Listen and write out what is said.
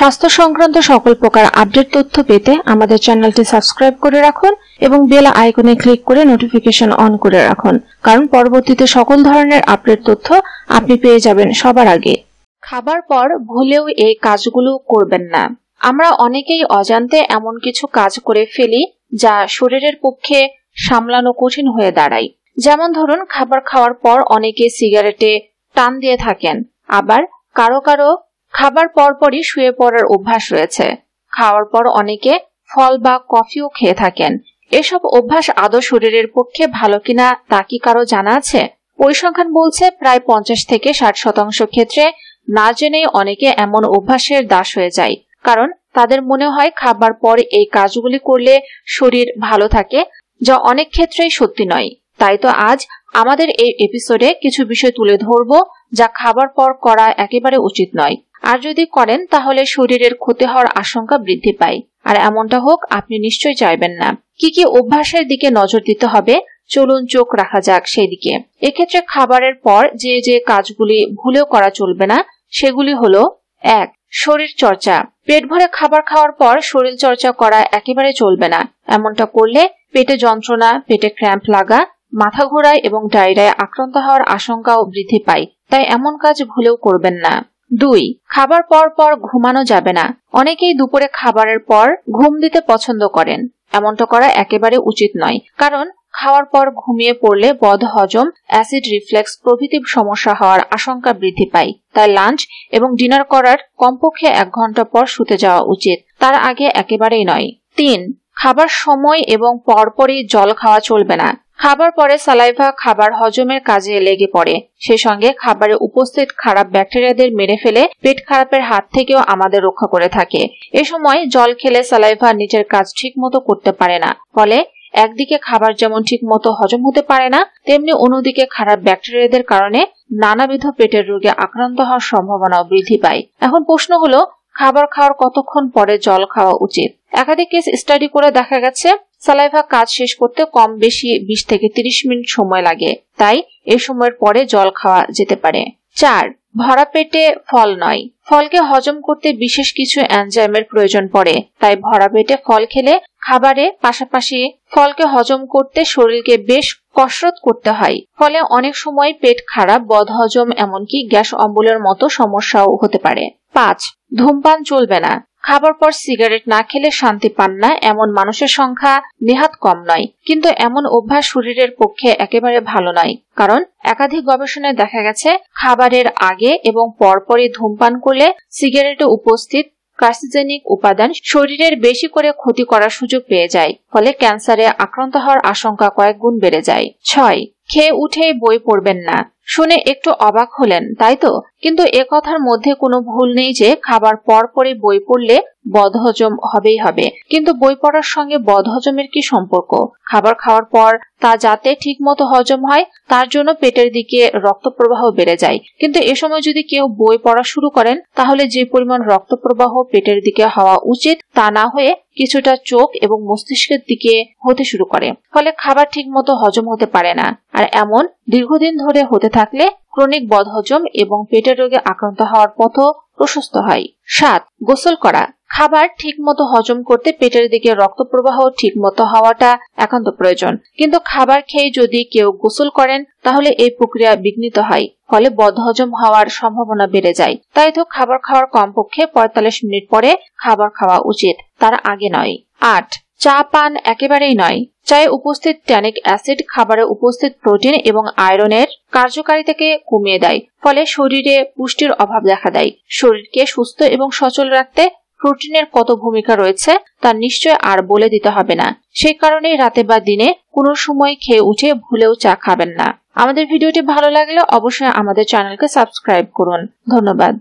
স্বাস্থ্য সংক্রান্ত সকল প্রকার আপডেট তথ্য পেতে আমাদের চ্যানেলটি সাবস্ক্রাইব করে রাখুন এবং বেল আইকনে ক্লিক করে নোটিফিকেশন অন করে রাখুন। কারণ পরবর্তীতে সকল ধরনের আপডেট তথ্য আপনি পেয়ে যাবেন সবার আগে। খাবার পর ভুলেও এই কাজগুলো করবেন না। আমরা অনেকেই অজান্তে এমন কিছু কাজ করে ফেলি যা শরীরের পক্ষে সামলানো কঠিন হয়ে দাঁড়ায়। যেমন ধরুন, খাবার খাওয়ার পর অনেকে সিগারেটে টান দিয়ে থাকেন। আবার কারও কারও খাবার পরপরই শুয়ে পড়ার অভ্যাস রয়েছে। খাওয়ার পর অনেকে ফল বা কফিও খেয়ে থাকেন। এসব অভ্যাস আদৌ শরীরের পক্ষে ভালো কিনা তা কি কারও জানা আছে? পরিসংখ্যান বলছে, প্রায় পঞ্চাশ থেকে ষাট শতাংশ ক্ষেত্রে না জেনেই অনেকে এমন অভ্যাসের দাস হয়ে যায়। কারণ তাদের মনে হয় খাবার পর এই কাজগুলি করলে শরীর ভালো থাকে, যা অনেক ক্ষেত্রেই সত্যি নয়। তাই তো আজ আমাদের এই এপিসোডে কিছু বিষয় তুলে ধরব যা খাবার পর করা একেবারে উচিত নয়। আর যদি করেন, তাহলে শরীরের ক্ষতি হওয়ার আশঙ্কা বৃদ্ধি পায়। আর এমনটা হোক, আপনি নিশ্চয়ই চাইবেন না। কি কি অভ্যাসের দিকে নজর দিতে হবে, চলুন চোখ রাখা যাক সেই দিকে এক্ষেত্রে খাবারের পর যে যে কাজগুলি ভুলেও করা চলবে না, সেগুলি হলো, এক, শরীর চর্চা। পেট ভরে খাবার খাওয়ার পর শরীর চর্চা করা একেবারে চলবে না। এমনটা করলে পেটে যন্ত্রণা, পেটে ক্র্যাম্প লাগা মাথা ঘোরায় এবং ডায়রিয়ায় আক্রান্ত হওয়ার আশঙ্কাও বৃদ্ধি পায়। তাই এমন কাজ ভুলেও করবেন না। দুই, খাবার পর পর ঘুমানো যাবে না। অনেকেই দুপুরে খাবারের পর ঘুম দিতে পছন্দ করেন। এমনটা করা একেবারে উচিত নয়। কারণ, খাওয়ার পর ঘুমিয়ে পড়লে বদ হজম, অ্যাসিড রিফ্লেক্স প্রভৃতি সমস্যা হওয়ার আশঙ্কা বৃদ্ধি পায়। তাই লাঞ্চ এবং ডিনার করার কমপক্ষে এক ঘণ্টা পর শুতে যাওয়া উচিত। তার আগে একেবারেই নয়। তিন, খাবার সময় এবং পরপরই জল খাওয়া চলবে না। খাবার পরে সালাইভা খাবার হজমের কাজে লেগে পড়ে। সে সঙ্গে খাবারে উপস্থিত খারাপ ব্যাকটেরিয়াদের মেরে ফেলে পেট খারাপের হাত থেকেও আমাদের রক্ষা করে থাকে। এ সময় জল খেলে সালাইভা নিজের কাজ ঠিক মতো করতে পারে না। ফলে একদিকে খাবার যেমন ঠিক মতো হজম হতে পারে না, তেমনি অন্যদিকে খারাপ ব্যাকটেরিয়াদের কারণে নানাবিধ পেটের রোগে আক্রান্ত হওয়ার সম্ভাবনাও বৃদ্ধি পায়। এখন প্রশ্ন হলো, খাবার খাওয়ার কতক্ষণ পরে জল খাওয়া উচিত? একাধিক কেস স্টাডি করে দেখা গেছে সালাইভা কাজ শেষ করতে কম বেশি বিশ থেকে তিরিশ মিনিট সময় লাগে। তাই এ সময়ের পরে জল খাওয়া যেতে পারে। চার, ভরা পেটে ফল নয়। ফলকে হজম করতে বিশেষ কিছু এনজাইমের প্রয়োজন পড়ে। তাই ভরা পেটে ফল খেলে খাবারে পাশাপাশি ফলকে হজম করতে শরীরকে বেশ কসরত করতে হয়। ফলে অনেক সময় পেট খারাপ বদহজম এমনকি গ্যাস অম্বলের মতো সমস্যাও হতে পারে। পাঁচ, ধূমপান চলবে না। খাবার পর সিগারেট না খেলে শান্তি পান না, এমন মানুষের সংখ্যা নেহাত কম নয়। কিন্তু এমন অভ্যাস শরীরের পক্ষে একেবারে ভালো নয়। কারণ একাধিক গবেষণায় দেখা গেছে, খাবারের আগে এবং পরপরই ধূমপান করলে সিগারেটে উপস্থিত কার্সিজেনিক উপাদান শরীরের বেশি করে ক্ষতি করার সুযোগ পেয়ে যায়, ফলে ক্যান্সারে আক্রান্ত হওয়ার আশঙ্কা কয়েক গুণ বেড়ে যায়। ছয়, খেয়ে উঠে বই পড়বেন না। শুনে একটু অবাক হলেন, তাই তো? কিন্তু এ কথার মধ্যে কোনো ভুল নেই যে খাবার পর পরে বই পড়লে বদহজম হবেই হবে। কিন্তু বই পড়ার সঙ্গে বদহজমের কি সম্পর্ক? খাবার খাওয়ার পর তা যাতে ঠিক মতো হজম হয়, তার জন্য পেটের দিকে রক্ত প্রবাহ বেড়ে যায়। কিন্তু এ সময় যদি কেউ বই পড়া শুরু করেন, তাহলে যে পরিমাণ রক্ত প্রবাহ পেটের দিকে হওয়া উচিত তা না হয়ে কিছুটা চোখ এবং মস্তিষ্কের দিকে হতে শুরু করে। ফলে খাবার ঠিক মতো হজম হতে পারে না। আর এমন দীর্ঘদিন ধরে হতে থাকলে ক্রনিক বদহজম এবং পেটের রোগে আক্রান্ত হওয়ার পথও প্রশস্ত হয়। সাত, গোসল করা। খাবার ঠিক মতো হজম করতে পেটের দিকে রক্ত প্রবাহ ঠিক মতো হওয়াটা একান্ত প্রয়োজন। কিন্তু খাবার খেয়ে যদি কেউ গোসল করেন, তাহলে এই প্রক্রিয়া বিঘ্নিত হয়, ফলে বদহজম হওয়ার সম্ভাবনা বেড়ে যায়। তাই তো খাবার খাওয়ার কমপক্ষে পঁয়তাল্লিশ মিনিট পরে খাবার খাওয়া উচিত, তার আগে নয়। আট, চা পান একেবারেই নয়। চায়ে উপস্থিত ট্যানিক অ্যাসিড খাবারে উপস্থিত প্রোটিন এবং আয়রনের কার্যকারিতাকে কমিয়ে দেয়, ফলে শরীরে পুষ্টির অভাব দেখা দেয়। শরীরকে সুস্থ এবং সচল রাখতে প্রোটিনের কত ভূমিকা রয়েছে তা নিশ্চয় আর বলে দিতে হবে না। সেই কারণেই রাতে বা দিনে কোনো সময় খেয়ে উঠে ভুলেও চা খাবেন না। আমাদের ভিডিওটি ভালো লাগলে অবশ্যই আমাদের চ্যানেলকে সাবস্ক্রাইব করুন। ধন্যবাদ।